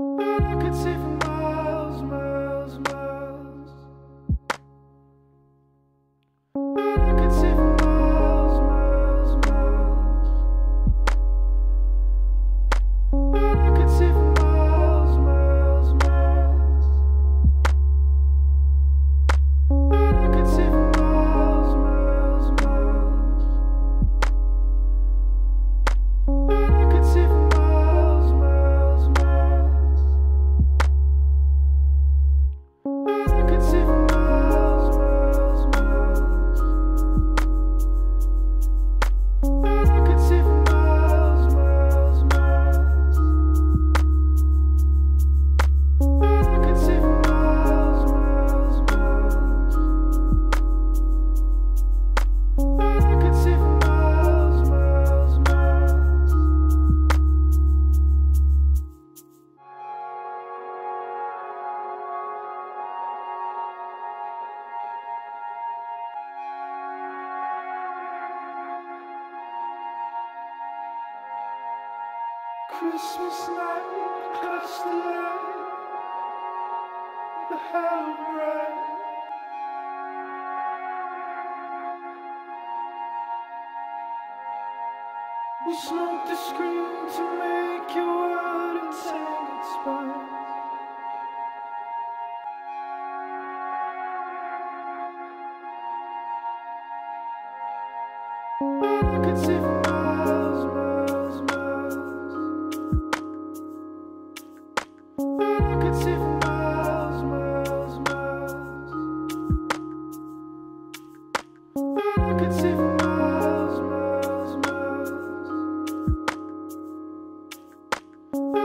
I could see Christmas night, catch the light, the hell bright. We smoked the screen to make your world entangled spine. But I could see. Bye.